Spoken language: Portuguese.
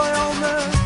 by all.